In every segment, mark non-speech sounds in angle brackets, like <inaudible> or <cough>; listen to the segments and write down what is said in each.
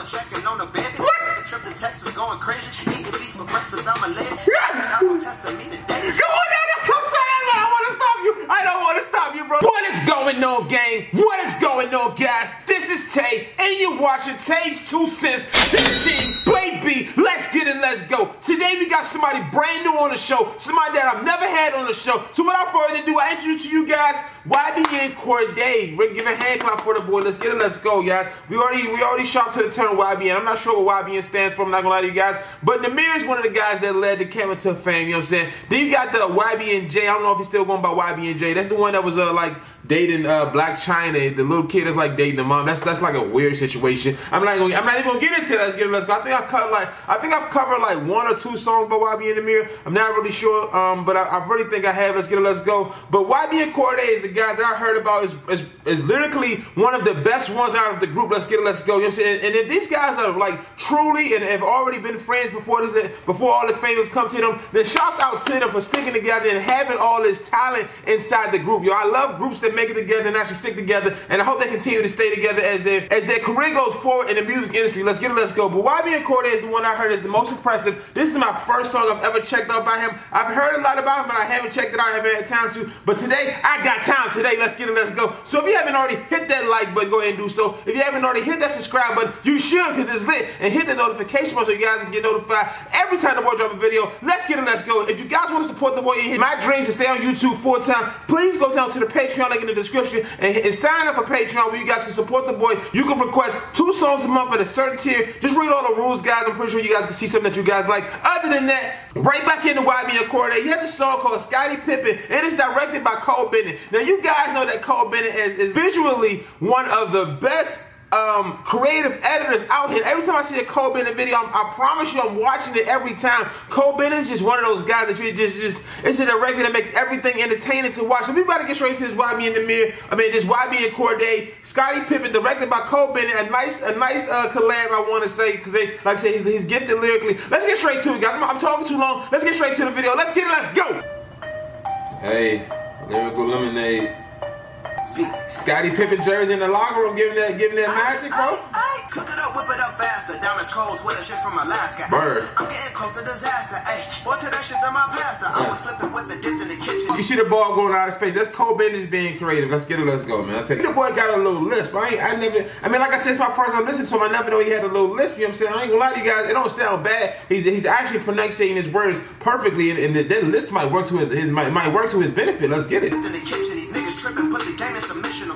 Checking on the baby. The trip to Texas going crazy. She Eating beef for breakfast, I'm a lady. Y'all gonna me today. Come on now, come say. I want to stop you. I don't want to stop you, bro. Going on, gang? What is going on, guys? This is Tay, and you're watching Tay's Two Cents. Ching ching, baby. Let's get it, let's go. Today we got somebody brand new on the show, somebody that I've never had on the show. So without further ado, I introduce to you guys YBN Cordae. We're giving a hand clap for the boy. Let's get it, let's go, guys. We already we already shot to the term YBN. I'm not sure what YBN stands for. I'm not gonna lie to you guys, but Nahmir is one of the guys that led the camera to fame. You know what I'm saying? Then you got the YBNJ. I don't know if he's still going by YBNJ. That's the one that was uh, like dating uh, Blac Chyna. The little kid is like dating the mom. That's that's like a weird situation. I'm not gonna, I'm not even gonna get into that. Let's get. Let's go. I think I cut like I think I've covered like one or two songs by YBN Nahmir. I'm not really sure, um, but I, I really think I have. Let's get it. Let's go. But YBN Cordae is the guy that I heard about. Is, is is lyrically one of the best ones out of the group. Let's get it. Let's go. You know what I'm saying? And if these guys are like truly and have already been friends before this, before all this fame has come to them, then shouts out to them for sticking together and having all this talent inside the group. Yo, I love groups that make it together and actually stick together, and I hope they continue to stay together as their as their career goes forward in the music industry. Let's get it, let's go. But YBN Cordae is the one I heard is the most impressive. This is my first song I've ever checked out by him. I've heard a lot about him, but I haven't checked it out. I haven't had time to. But today, I got time. Today, let's get it, let's go. So if you haven't already hit that like button, go ahead and do so. If you haven't already hit that subscribe button, you should because it's lit. And hit the notification button so you guys can get notified every time the boy drop a video. Let's get it, let's go. If you guys want to support the boy hit my dreams to stay on YouTube full time, please go down to the Patreon link in the description and, and sign up for Patreon where you guys can support the boy. You can request two songs a month at a certain tier. Just read all the rules, guys. I'm pretty sure you guys can see something that you guys like. Other than that, right back into YBN Cordae. He has a song called Scottie Pippen, and it's directed by Cole Bennett. Now, you guys know that Cole Bennett is, is visually one of the best um, creative editors out here. Every time I see a Cole Bennett video, I'm, i promise you I'm watching it every time. Cole Bennett is just one of those guys that you just, just it's a director that makes everything entertaining to watch. So we about to get straight to this YBN Nahmir. I mean, this YBN Cordae, Scottie Pippen, directed by Cole Bennett. A nice, a nice uh, collab, I want to say, because they, like I say, he's, he's, gifted lyrically. Let's get straight to it, guys. I'm, I'm talking too long. Let's get straight to the video. Let's get it. Let's go. Hey, lyrical lemonade. Scottie Pippen jersey in the locker room giving that giving that magic, bro. Cook it up, whip it up faster. Diamonds cold, with shit from Alaska. Bird. I'm getting close to disaster. Hey, boy, to that shit to my pastor. I was flipping with the dip in the kitchen. You see the ball going out of space. That's Cole Bennett being creative. Let's get it. Let's go, man. Let's take it. The boy got a little lisp. I ain't, I never. I mean, like I said, it's my first time listening to him. I never know he had a little lisp. You know what I'm saying? I ain't gonna lie to you guys. It don't sound bad. He's he's actually pronouncing his words perfectly, and, and the lisp might work to his, his might, might work to his benefit. Let's get it.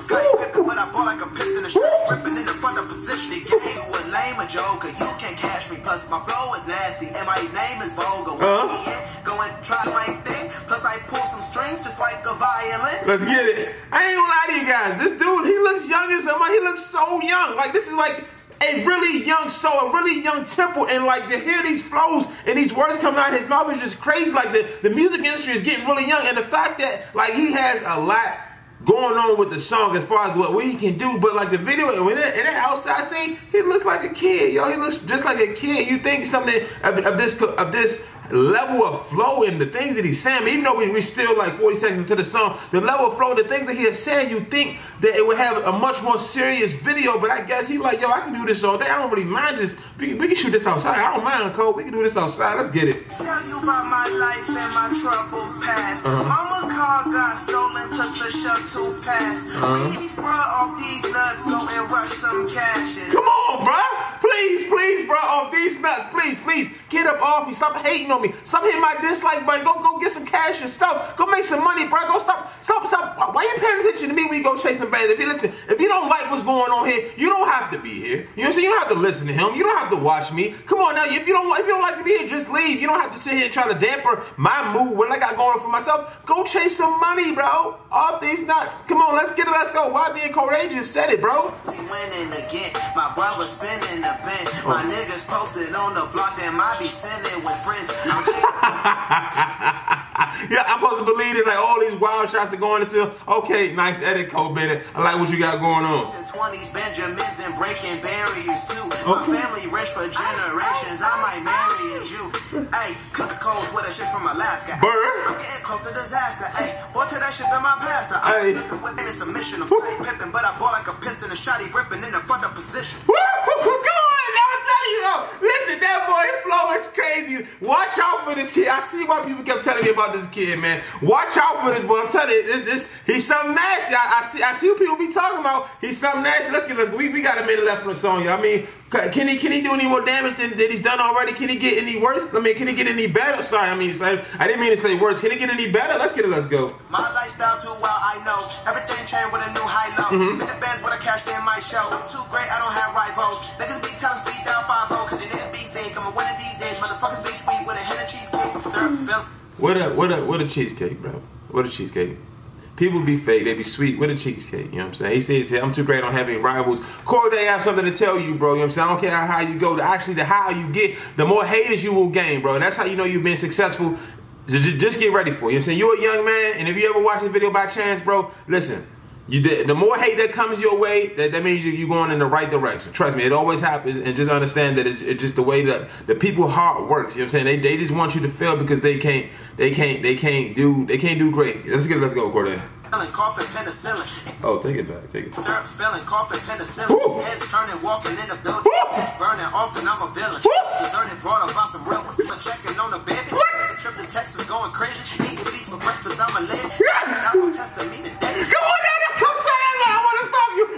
In submission. I'm Scottie Pippen, but I ball like a piston. The strip ripping in the front of position. The game with lame a joker. You can't catch me. Plus my flow is nasty, and my name is vulgar. Uh-huh. Go and try my thing. Plus I pull some strings just like a violin. Let's get it. I ain't gonna lie to you guys. This dude, he looks young as hell. He looks so young. Like this is like a really young soul, a really young temple, and like to hear these flows and these words coming out of his mouth is just crazy. Like the, the music industry is getting really young, and the fact that like he has a lot going on with the song as far as what we can do, but like the video and in that outside scene, he looks like a kid, yo. He looks just like a kid. You think something of, of this of this level of flow and the things that he's saying, even though we, we're still like 40 seconds into the song, the level of flow, the things that he is saying, you think that it would have a much more serious video, but I guess he like, yo, I can do this all day. I don't really mind just, we, we can shoot this outside. I don't mind, Cole. We can do this outside. Let's get it. Tell you about my life and my troubled past. Uh-huh. Mama car got stolen, took the shuttle pass. Uh-huh. Please, bro, off these nuts, go and rush some cash. Come on, bruh. Please, please, bro, off these nuts. Please, please, Get up off me. Stop hating on me. Stop hitting my dislike button. Go go get some cash and stuff. Go make some money, bro. Go stop. Stop. Stop. Why you paying attention to me when you go chasing bands? If you listen, if you don't like what's going on here, you don't have to be here. You know what I'm saying? You don't have to listen to him. You don't have to watch me. Come on now. If you don't if you don't like to be here, just leave. You don't have to sit here trying to damper my mood when I got going on for myself. Go chase some money, bro. Off these nuts. Come on, let's get it. Let's go. Why being courageous? Said it, bro. Winning again. My spinning the. My oh. niggas posted on the block. Then my 97 with friends. yeah, I'm supposed to believe it. Like all these wild shots are going into. Okay, nice edit, Cole Bennett. I like what you got going on. 20s, Benjamins and breaking barriers too. Okay. My family rich for generations. I might marry a Jew. Hey, cooks cold with a shit from Alaska. Burr. I'm getting close to disaster. Hey, bought to that shit to my pastor. I was with in submission. I'm steady pimping, but I bought like a piston and shotty ripping in the fucked up position. Woo. For this kid. I see why people kept telling me about this kid, man. Watch out for this boy. I'm telling you, this, this he's something nasty. I, I, see I see what people be talking about. He's something nasty. Let's get let's we, we got a minute left for the song, y'all. I mean, can he can he do any more damage than, than he's done already? Can he get any worse? I mean, can he get any better? Sorry, I mean, I didn't mean to say worse. Can he get any better? Let's get it. Let's go. My lifestyle too well, I know. Everything changed with a new high low. Mm-hmm. the bands with a cash in my show. Too great, I don't have rivals. Niggas be telling speed down 5 cause the niggas be fake. I'm a winner these days. Motherfuckers be What a what a what a cheesecake, bro. What a cheesecake. People be fake, they be sweet with a cheesecake. You know what I'm saying? He says, I'm too great, I don't have any rivals. Corey, they have something to tell you, bro. You know what I'm saying? I don't care how you go. Actually, the higher you get, the more haters you will gain, bro. And that's how you know you've been successful. Just get ready for it. You know what I'm saying? You're a young man, and if you ever watch this video by chance, bro, listen. You did, the more hate that comes your way, that, that means you, are going in the right direction. Trust me, it always happens, and just understand that it's, it's, just the way that the people heart works. You know what I'm saying? They, they just want you to fail because they can't they can't they can't do they can't do great. Let's get let's go, Cordae. Oh, take it back, take it. Syrup spilling, coughing, penicillin. Heads turning, walking in the building. Heads burning, often I'm a villain. Deserted, brought about some real ones. Checking on the baby. Trip to Texas, going crazy. Eating beef for breakfast, I'm a lady. Y'all testing me today. Come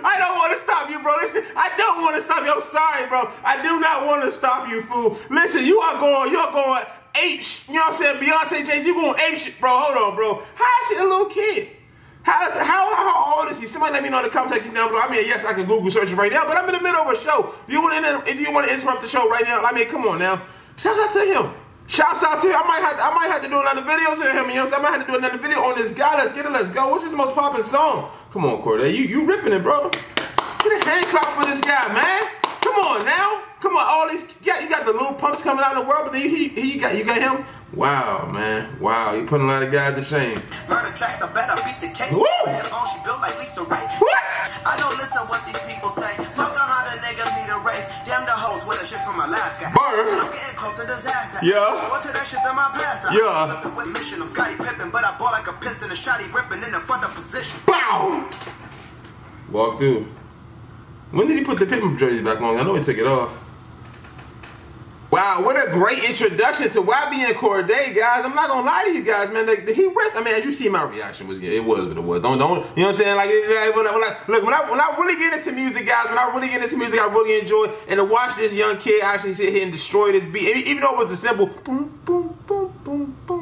I don't want to stop you, bro. Listen, I don't want to stop you. I'm sorry, bro. I do not want to stop you, fool. Listen, you are going, you're going H. You know what I'm saying? Beyonce, Jay Z, you going H, bro. Hold on, bro. How is she a little kid? How, how, how old is he? Somebody let me know in the comment section down below. I mean, yes, I can Google search it right now, but I'm in the middle of a show. You want to, if you want to interrupt the show right now, I mean, come on now. Shouts out to him. Shouts out to him. I might have, I might have to do another video to him. You know? I might have to do another video on this guy. Let's get it. Let's go. What's his most popping song? Come on, Cordae. You, you ripping it, bro. Get a hand clap for this guy, man. Come on now. Come on, all these yeah, you got the little pumps coming out in the world, but then you, he, you got you got him. Wow, man. Wow, you putting a lot of guys to shame. Murder tracks, I better beat the case. Woo! She built like Lisa Raye. What? I don't listen what these people say. Fuck a hundred niggas need a race. Damn the host with a shit from Alaska. Burr. I'm getting close to disaster. Yeah. What to that shit in my past? Yeah. I'm with mission. I'm Scottie Pippen, but I ball like a piston. A shotty ripping in the further position. Bow. Walk through. When did he put the Pippen jersey back on? I know he took it off. Wow, what a great introduction to YBN Cordae, guys. I'm not gonna lie to you guys, man. Like, he rest. I mean, as you see, my reaction was, yeah, it was what it was. Don't, don't, you know what I'm saying? Like, when I, when I, look, when I, when I really get into music, guys, when I really get into music, I really enjoy. And to watch this young kid actually sit here and destroy this beat, even though it was a simple boom, boom, boom, boom, boom,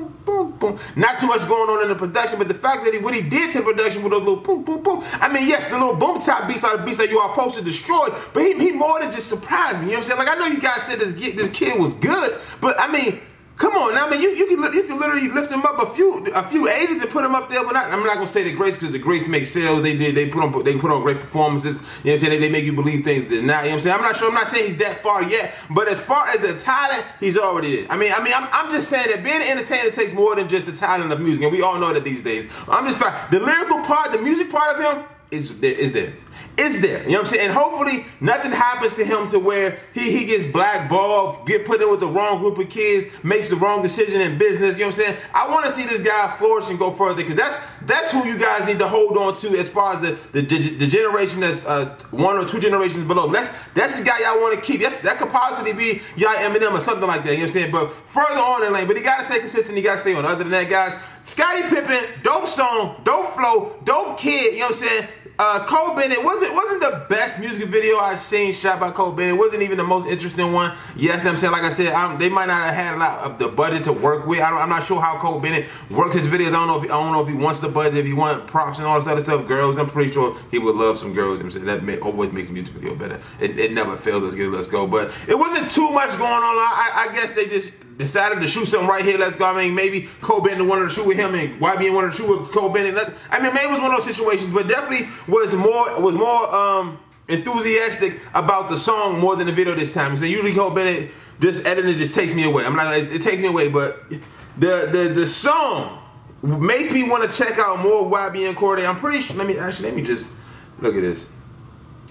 boom. Not too much going on in the production, but the fact that he, what he did to the production with those little boom, boom, boom. I mean, yes, the little boom top beats are the beats that you are supposed to destroy, but he, he more than just surprised me. You know what I'm saying? Like, I know you guys said this, this kid was good, but I mean, Come on, I mean, you, you can you can literally lift him up a few a few 80s and put him up there. But not, I'm not gonna say the greats because the greats make sales. They did they put on they put on great performances. You know what I'm saying? They, they make you believe things that not. You know what I'm saying? I'm not sure. I'm not saying he's that far yet. But as far as the talent, he's already there. I mean, I mean, I'm, I'm just saying that being an entertainer takes more than just the talent of music, and we all know that these days. I'm just the lyrical part, the music part of him is there. Is there is there. You know what I'm saying? And hopefully nothing happens to him to where he, he gets blackballed, get put in with the wrong group of kids, makes the wrong decision in business. You know what I'm saying? I want to see this guy flourish and go further because that's that's who you guys need to hold on to as far as the the, the generation that's uh, one or two generations below. That's that's the guy y'all want to keep. That's, that could possibly be y'all Eminem or something like that. You know what I'm saying? But further on in the lane, but he got to stay consistent. He got to stay on. Other than that, guys, Scottie Pippen, dope song, dope flow, dope kid. You know what I'm saying? Uh, Cole Bennett wasn't wasn't the best music video I've seen shot by Cole Bennett. It wasn't even the most interesting one. Yes, I'm saying like I said, I'm, they might not have had a lot of the budget to work with. I am not sure how Cole Bennett works his videos. I don't know if he, I don't know if he wants the budget, if he wants props and all this other stuff. Girls, I'm pretty sure he would love some girls. I'm saying that may, always makes the music video better. It, it never fails. Let's get it. Let's go. But it wasn't too much going on. I, I guess they just decided to shoot something right here, let's go. I mean, maybe Cole Bennett wanted to shoot with him and YBN wanted to shoot with Cole Bennett. I mean, maybe it was one of those situations, but definitely was more was more um, enthusiastic about the song more than the video this time. So usually Cole Bennett, just editing just takes me away. I'm like, it, it takes me away, but the the the song makes me want to check out more YBN Cordae. I'm pretty sure. Let me actually let me just look at this.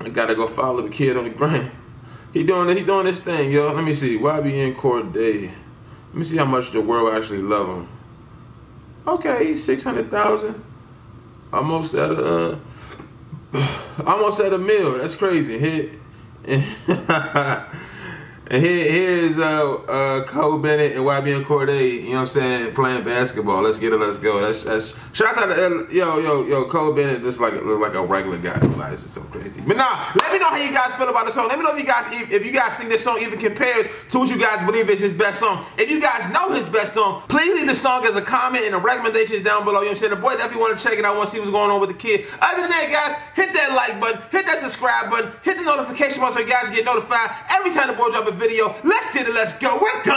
I gotta go follow the kid on the gram. He doing he doing this thing, yo. Let me see. YBN Cordae. Let me see how much the world actually love him. Okay, six hundred thousand. Almost at a, uh, <sighs> almost at a mill. That's crazy. Hit, <laughs> and here, here's uh, uh, Cole Bennett and YBN Cordae, you know what I'm saying, playing basketball. Let's get it, let's go. That's, that's shout out to yo, yo, yo, Cole Bennett just like look like a regular guy. Like, this is so crazy. But nah, let me know how you guys feel about the song. Let me know if you guys if you guys think this song even compares to what you guys believe is his best song. If you guys know his best song, please leave the song as a comment and a recommendations down below. You know what I'm saying? The boy definitely want to check it out, want to see what's going on with the kid. Other than that, guys, hit that like button, hit that subscribe button, hit the notification button so you guys get notified every time the boy drop a video. Let's get it, let's go. We're gone.